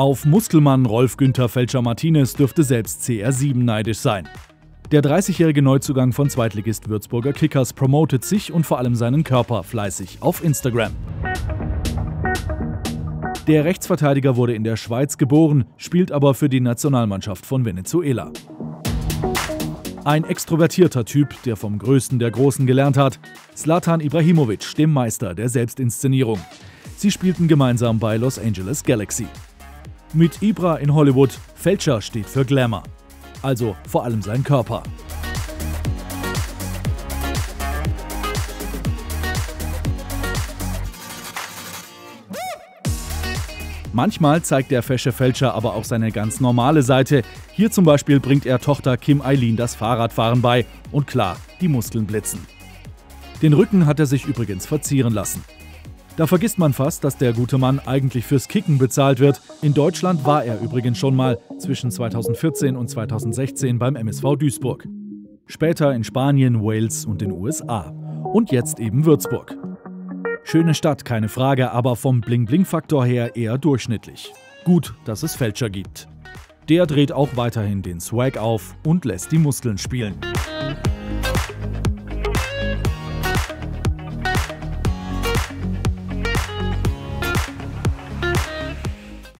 Auf Muskelmann Rolf Günther Felscher-Martinez dürfte selbst CR7 neidisch sein. Der 30-jährige Neuzugang von Zweitligist Würzburger Kickers promotet sich und vor allem seinen Körper fleißig auf Instagram. Der Rechtsverteidiger wurde in der Schweiz geboren, spielt aber für die Nationalmannschaft von Venezuela. Ein extrovertierter Typ, der vom Größten der Großen gelernt hat. Slatan Ibrahimovic, dem Meister der Selbstinszenierung. Sie spielten gemeinsam bei Los Angeles Galaxy. Mit Ibra in Hollywood, Fälscher steht für Glamour. Also vor allem sein Körper. Manchmal zeigt der fesche Fälscher aber auch seine ganz normale Seite. Hier zum Beispiel bringt er Tochter Kim Eileen das Fahrradfahren bei und klar, die Muskeln blitzen. Den Rücken hat er sich übrigens verzieren lassen. Da vergisst man fast, dass der gute Mann eigentlich fürs Kicken bezahlt wird. In Deutschland war er übrigens schon mal zwischen 2014 und 2016 beim MSV Duisburg. Später in Spanien, Wales und den USA. Und jetzt eben Würzburg. Schöne Stadt, keine Frage, aber vom Bling-Bling-Faktor her eher durchschnittlich. Gut, dass es Fälscher gibt. Der dreht auch weiterhin den Swag auf und lässt die Muskeln spielen.